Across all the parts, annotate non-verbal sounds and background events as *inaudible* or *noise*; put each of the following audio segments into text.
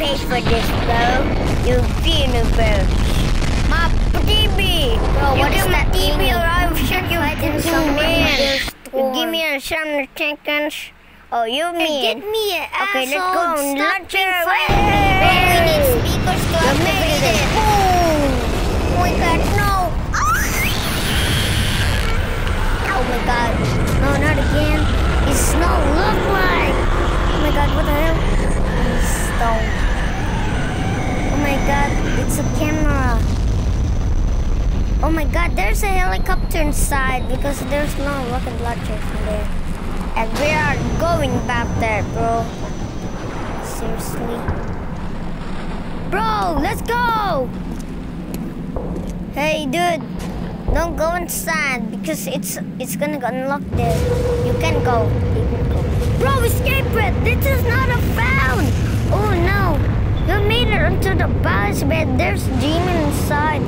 pay for this, bro. You universe. My TV. Bro, you what give me that mean? or I'll shoot you in some man. You give me some seconds. Oh, you mean? get me an Okay, let's go. Stop Let's being go. funny. Bro, we need speakers to activate it. Oh my god, no. Oh my god. No, not again. It's snow. Look like. Oh my god, what the hell? Stone. Oh my god, it's a camera. Oh my god, there's a helicopter inside because there's no rocket launcher in there. And we are going back there, bro. Seriously? Bro, let's go. Hey, dude. Don't go inside because it's it's gonna get unlocked there. You can go. You can go. Bro, escape it! This is not a found! Oh no! You made it into the palace bed. There's demon inside.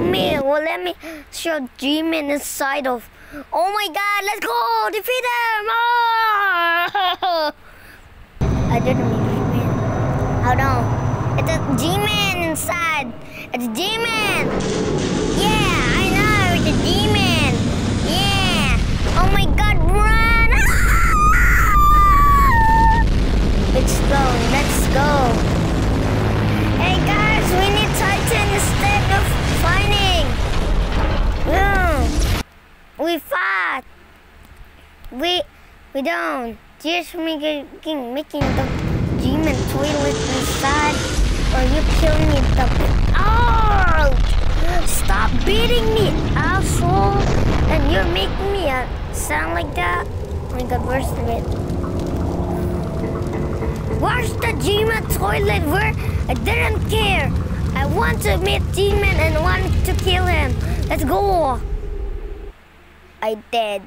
Made it. Well, let me show demon inside of. Oh my god, let's go! Defeat him! Oh! *laughs* I didn't mean win. Hold on. It's a demon inside. It's a demon! Yeah, I We fight. We we don't. Just making making the demon toilet inside, or you kill me the. Oh! Stop beating me, asshole! And you're making me uh, sound like that. Oh my god, where's it? Where's the demon toilet? Where? I didn't care. I want to meet demon and want to kill him. Let's go. I dead.